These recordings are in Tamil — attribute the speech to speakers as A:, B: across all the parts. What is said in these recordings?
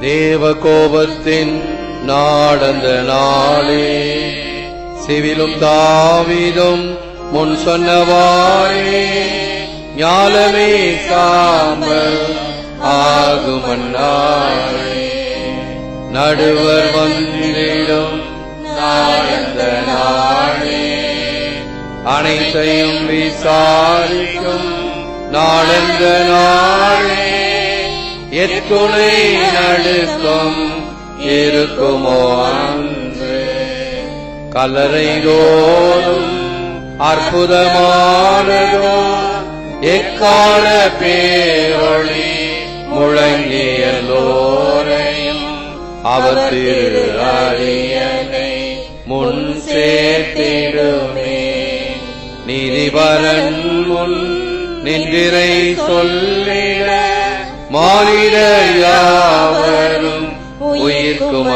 A: தேவ கோபத்தின் நாடந்த நாளே. சிவிலும் தாவிதும் முன் சொன்னவாறே ஞானமே சாம்பல் ஆகுமன்னாரே. நடுவர் வந்திடும் நாடந்த நாளே. அனைத்தையும் விசாரிக்கும் நாடந்த நாளே. எத்துணை நடுக்கும் இருக்குமோ அன்று. கலரை தோறும் அற்புதமானதோ எக்கால பேரொளி முழங்கியலோரையும் அவர் திரு அரியணை முன் சேர்த்திடுமே. நீதிபரன் முன் நின்றிரை சொல்லிட மானிடர் யாவரும் உயிர்க்கும்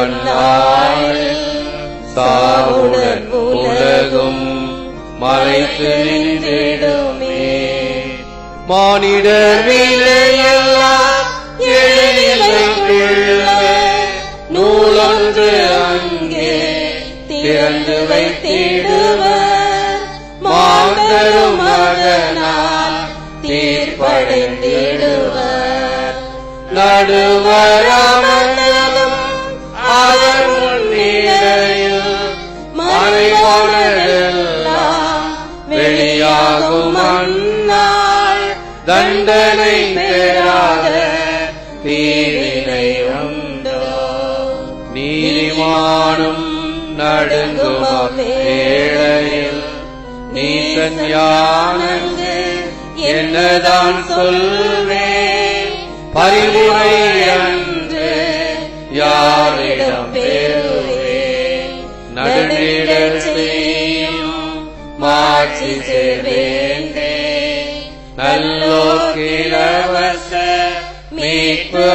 A: சாவுடன் உலகும் மறைத்து நின்றிடுமே. மானிடர் விலையெல்லாம் நூலொன்று அங்கே திறந்து வைத்திடுவர் மாந்தரும் மகனால் தீர்ப்படைந்திடுவர் நடுவராமலும் அவர் முன்னிலையில் மறைவானதெல்லாம் வெளியாகும் அந்நாள் தண்டனை பெறாத தீவினை உண்டோ நீதிமானும் நடுங்கும் வேளையில் நீசன் யானந்து என்னதான் சொல்வேன்? பரிவுரை அன்று யாரிடம் பெறுவேன் நடுநிடர் செய்யும் மாட்சி சேர்வேந்தே நல்லோக்கிலவச மீட்பு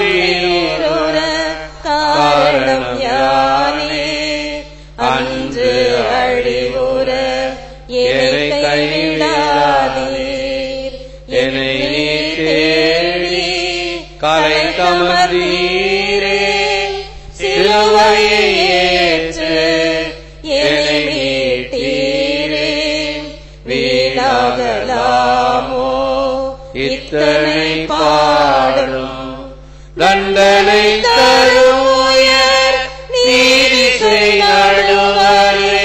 B: வேறொர காரணம் யானே? அன்று அழிவுற என்னை கைவிடாதீர்?
A: என்னை நீ தேடி கலை தமர்ந்தீரே? சிலுவையை ஏற்று என்னை மீட்டீரே?
B: வீணாகலாமோ?
A: இத்தனை தண்டனை தருயர் நீதி செய்தடுவரே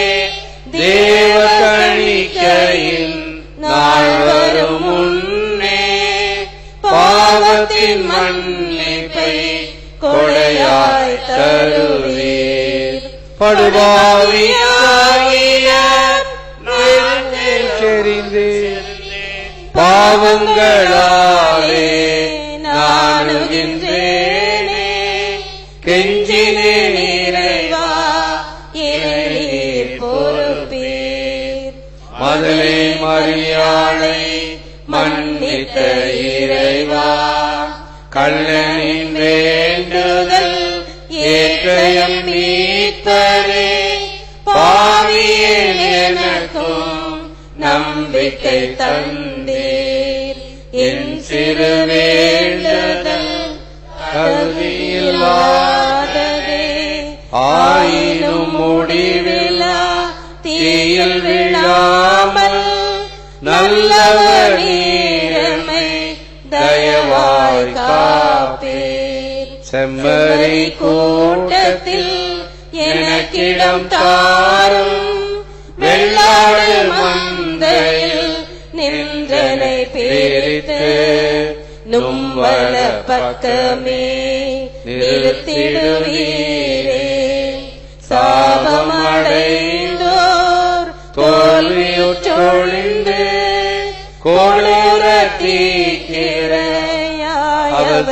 A: தேவ கணிக்கையின் நாள் வரும் முன்னே பாவத்தின் மன்னிப்பை கொடையாய் தருவீர். படுபாவியாகிய செறிந்து பாவங்களாலே
B: மதுரை
A: மதலே மன்னித்த இறைவா. கல்லனின் வேண்டுதல் ஏற்றையம் நீத்தரே பாவியேன் எனக்கும் நம்பிக்கை தந்தீர். என் சிறு வேண்டுதல் தகுதியில்லாததே ஆயினும் முடிவில்லா தீயில் செம்மறி கூட்டத்தில் எனக்கிடம் தாரும் வெள்ளாடு மந்தையில் நின்றனை பிரித்து நும்பல பக்கமே நிறுத்திடுவீர்.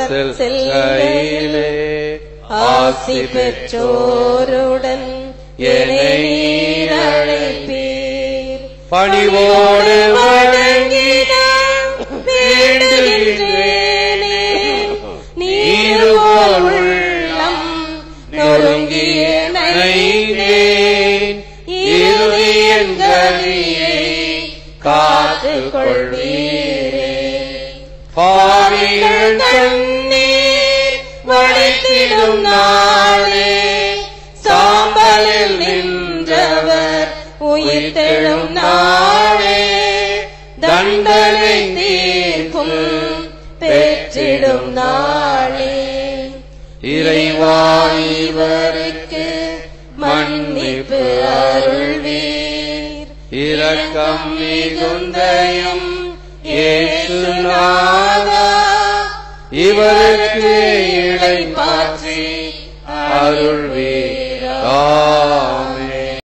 A: அவர் செல்லையிலே ஆசி பெற்றோருடன் அழைப்பீர் பணிவோடு நீருவோம் காத்து கொள்வீரே பாவிகள் தண்ணீர் வடித்திடும் நாளே. சாம்பலில் நின்றவர் உயிர் தெழும் நாளே. தண்டனை தீர்க்கும் பெற்றிடும் நாளே. இறைவாய்வருக்கு மன்னிப்பு அருள்வீர். இரக்கம் மிகுந்தையும் ஏசுநாதா இவருக்கு இளைப்பாற்றி அருள்